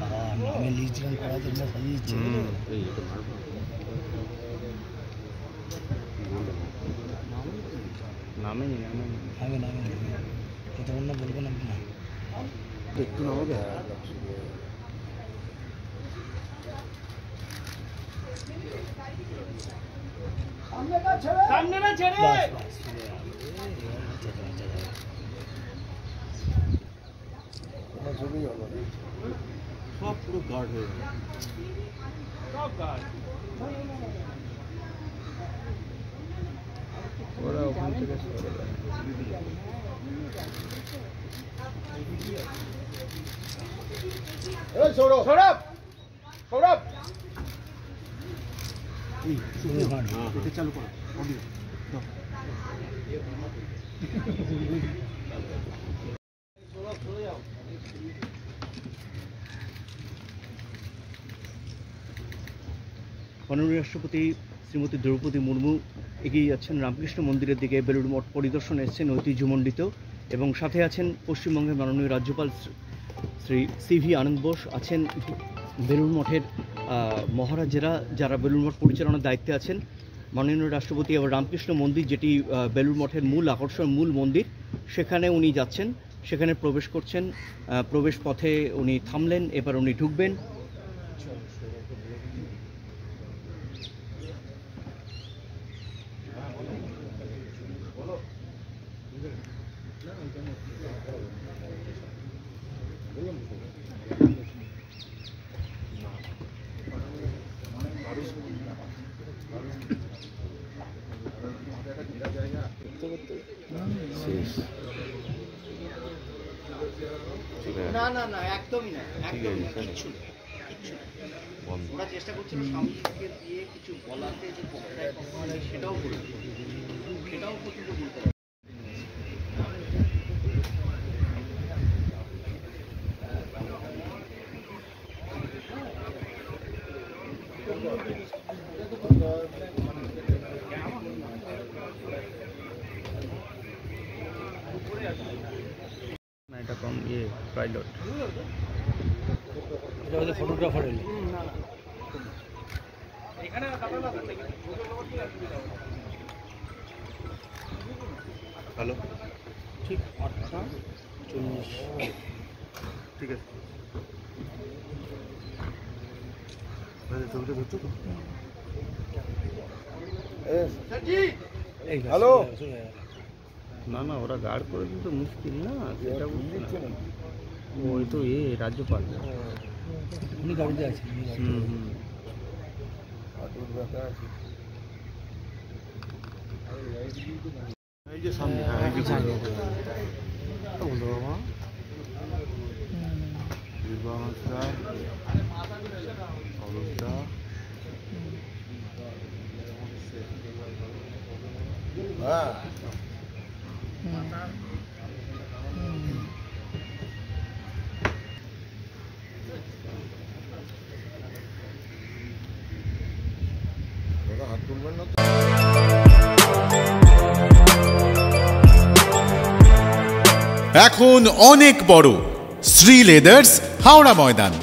বাবা আমি লিখছিলাম করার জন্য সাজিয়েছি নামে নি নামে নি আমি না আমি যতক্ষণ না বলবো বাস বাস সব পুরো গার্ড হয়ে গেল ওরা ওখান থেকে সরে যায়। সৌরভ। সৌরভ! চালু করো মাননীয় রাষ্ট্রপতি শ্রীমতী দ্রৌপদী মুর্মু এগিয়ে যাচ্ছেন রামকৃষ্ণ মন্দিরের দিকে। বেলুড় মঠ পরিদর্শনে এসেছেন ঐতিহ্যমণ্ডিত এবং সাথে আছেন পশ্চিমবঙ্গের মাননীয় রাজ্যপাল শ্রী- সিভি আনন্দ বোস, আছেন বেলুড় মঠের মহারাজেরা যারা বেলুড় মঠ পরিচালনার দায়িত্বে আছেন। মাননীয় রাষ্ট্রপতি এবার রামকৃষ্ণ মন্দির, যেটি বেলুড় মঠের মূল আকর্ষণ, মূল মন্দির, সেখানে উনি যাচ্ছেন, সেখানে প্রবেশ করছেন। প্রবেশ পথে উনি থামলেন, এবার উনি ঢুকবেন। না না না একদমই না একদমই না ওরা চেষ্টা করছিল স্বামীজিকে দিয়ে কিছু বলাতে যে সেটাও করে সেটাও পর্যন্ত বলতে পারে না পাইলট। ফটোগ্রাফার হইলে হ্যালো। ঠিক আটটা চল্লিশ। ঠিক আছে। ছবিটা ধরছো তো? হ্যালো? না না ওরা গার্ড করে দিতে মুশকিল না সেটা বুঝছি না। ওই তো এ রাজ্যপাল উনি গাড়িতে আছেন উনি গাড়িতে হুম হুম এই যে সামনে হ্যাঁ এই যে সামনে বলতো বাবা বিবাহ হাঁসদা অরূপদা হ্যাঁ এখন অনেক বড় শ্রী লেদার্স হাওড়া ময়দান।